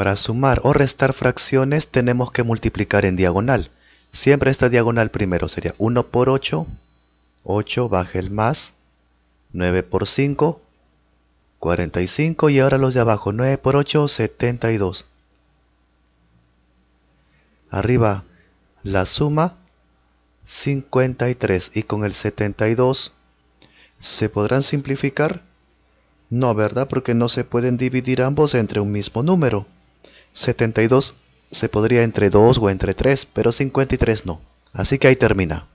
Para sumar o restar fracciones tenemos que multiplicar en diagonal. Siempre esta diagonal primero sería 1 por 8, 8 baja el más, 9 por 5, 45 y ahora los de abajo, 9 por 8, 72. Arriba la suma 53 y con el 72 ¿se podrán simplificar? No, ¿verdad? Porque no se pueden dividir ambos entre un mismo número. 72 se podría entre 2 o entre 3, pero 53 no. Así que ahí termina.